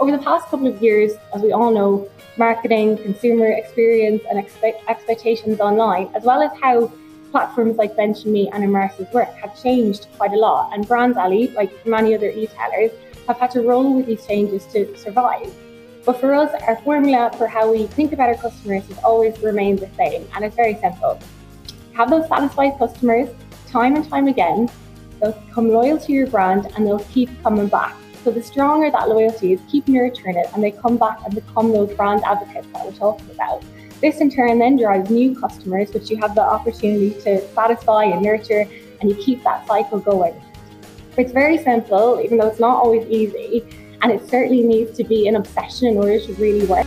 Over the past couple of years, as we all know, marketing, consumer experience, and expect expectations online, as well as how platforms like BenchMe and Emarsys Work have changed quite a lot. And Brands Alley, like many other retailers, have had to roll with these changes to survive. But for us, our formula for how we think about our customers has always remained the same, and it's very simple. Have those satisfied customers time and time again, they'll become loyal to your brand and they'll keep coming back. So the stronger that loyalty is, keep nurturing it and they come back and become those brand advocates that we're talking about. This in turn then drives new customers, which you have the opportunity to satisfy and nurture, and you keep that cycle going. It's very simple, even though it's not always easy, and it certainly needs to be an obsession in order to really work.